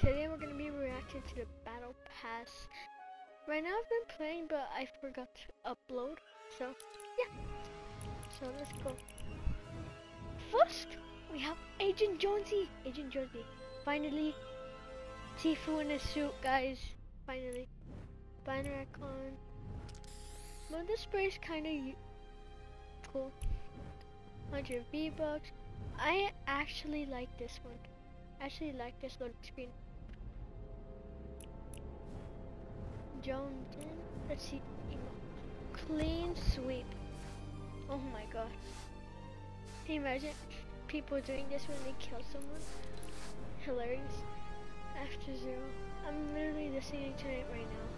today we're gonna be reacting to the Battle Pass. Right now I've been playing but I forgot to upload, so yeah. So let's go. First, we have Agent Jonesy. Agent Jonesy. Finally, Tifu in a suit, guys. Finally. Banner icon. But this spray's kinda cool. 100 V-Bucks. I actually like this one. Actually like this loading screen. Jones in. Let's see. Clean sweep. Oh my god. Can you imagine people doing this when they kill someone? Hilarious. After zero. I'm literally listening to it right now.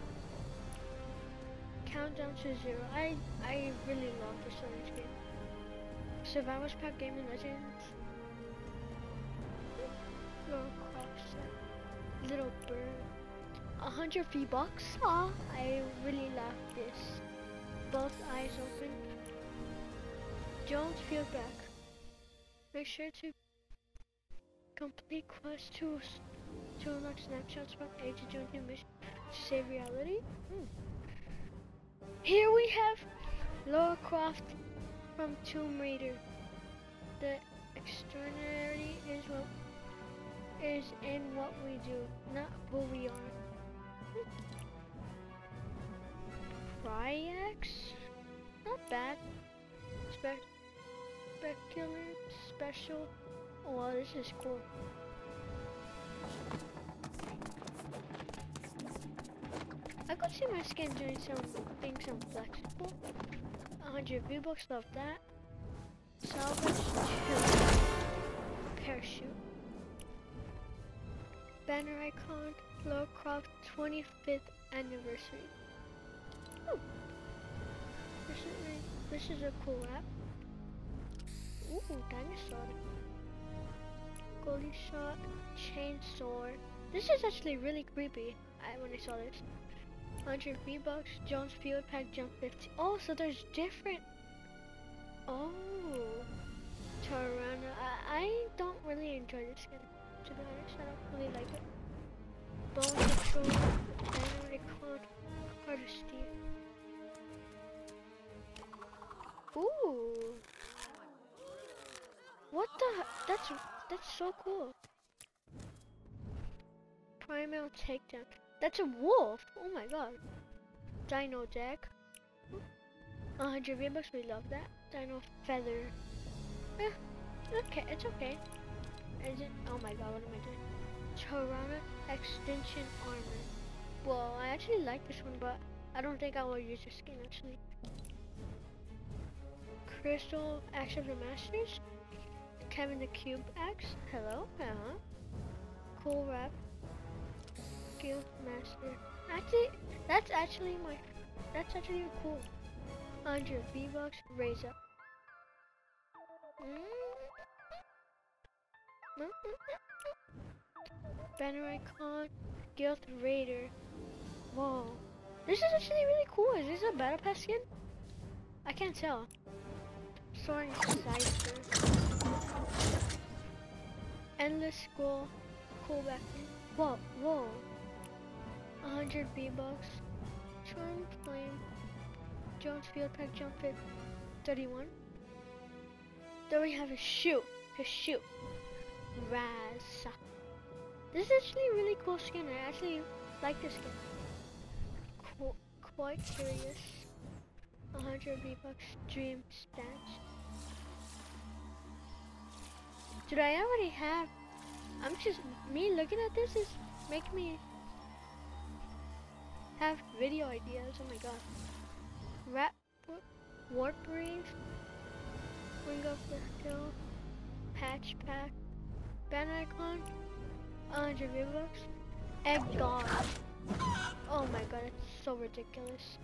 Countdown to zero. I I really love this loading screen. Survivors Pack Gaming Legends. Little bird. A hundred V-Bucks. Aw, I really love this. Both eyes open. Don't feel back. Make sure to complete quest to to unlock snapshots from Agent Jones new mission to save reality. Hmm. Here we have Lara Croft from Tomb Raider. The extraordinary is what is in what we do, not who we are. Pryax? Not bad. Spec specular special. Oh wow, this is cool. I could see my skin doing some being some flexible. 100 V-Bucks, love that. Salvage 2. Banner icon, Lara Croft 25th anniversary. Ooh. This is, this is a cool app. Ooh, dinosaur. Goalie shot, chainsaw. This is actually really creepy I, when I saw this. 100 V-Bucks, Jones Field Pack Jump 50. Oh, so there's different. Oh. Tarana. I, I don't really enjoy this skin. To be honest, I don't really like it. Bone Control, Dynamic Card, Hardesty. Ooh. What the? That's that's so cool. Primal Takedown. That's a wolf. Oh my god. Dino Jack. 100 V-Bucks, we love that. Dino Feather. Eh, okay, it's okay. It? Oh my god, what am I doing? Charana Extension Armor. Well, I actually like this one, but I don't think I will use the skin actually. Crystal Axe of the Masters. Kevin the Cube Axe. Hello. Uh huh. Cool Wrap. Guild Master. Actually, that's actually my, that's actually cool. 100 V-Bucks, raise up. Banner icon, Guild Raider. Whoa. This is actually really cool. Is this a Battle Pass skin? I can't tell. Soaring Cypher. Endless School. Cool back. Whoa, whoa. 100 V-Bucks. Charm Flame. Jones Field Pack Jump Fit 31. Then we have a shoot. A shoot. Raz. This is actually really cool skin. I actually like this skin. Qu quite curious. 100 V-Bucks Dream Stance. Did I already have? I'm just, me looking at this is making me have video ideas. Oh my god. Rat Warp Reef, Wing of the Hill, Patch Pack, Banner Icon, 100 V-Bucks, Egg God. Oh my god, it's so ridiculous.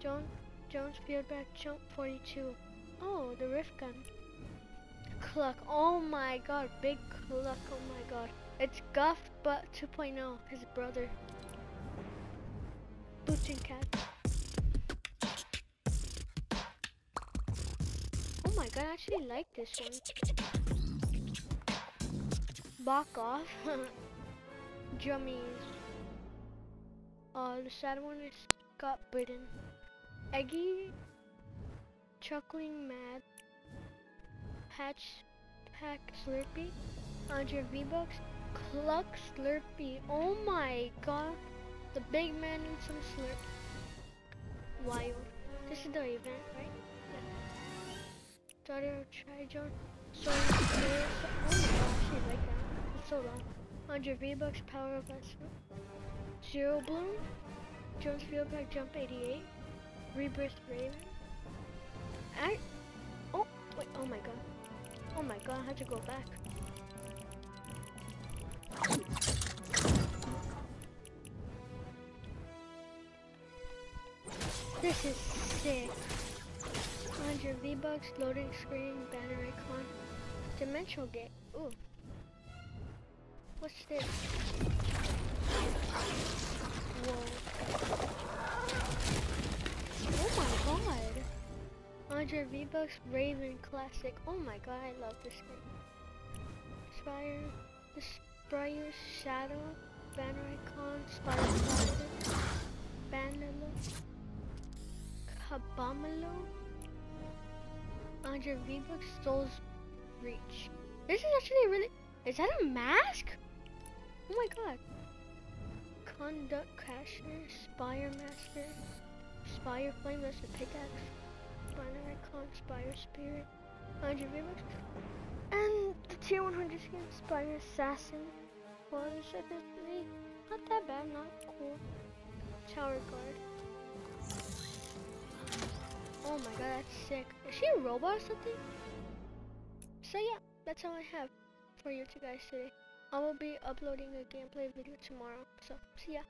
Jones, Jones Fieldback Jump 42. Oh, the Rift Gun. Cluck. Oh my god, big Cluck. Oh my god. It's Guff, but 2.0, his brother. Booting Cat. Oh my god, I actually like this one. Bok off. Jummies. Uh, the sad one is Scott Britton. Eggy, Chuckling Mad, Patch Pack Slurpee, 100 V-Bucks, Cluck Slurpee. Oh my god. The big man and some Slurp. Wild. This is the event, right? Yeah. Daughter of Trijon. So, oh my gosh, like that. So long. 100 V-Bucks, Power of Esper. Zero Bloom. Jones Field Pack Jump 88. Rebirth Raven. I. Oh, wait, oh my god. Oh my god, I have to go back. This is sick. 100 V-Bucks, loading screen, banner icon, dimensional gate. Ooh. What's this? Whoa. Oh my god. 100 V-Bucks, Raven Classic. Oh my god, I love this game. Spire, the Spire Shadow, banner icon, Spire Classic, Banalo, Kabamalo, 100 V-Bucks, Soul's Reach. This is actually really, is that a mask? Oh my god. Conduct Crasher, Spire Master, Spire Flame, that's the pickaxe, Banner Icon, Spire Spirit, 100 V-Bucks, and the tier 100 skin, Spire Assassin. Well, really not that bad, not cool. Tower Guard. Oh my god, that's sick. Is she a robot or something? So yeah, that's all I have for you two guys today. I will be uploading a gameplay video tomorrow, so see ya.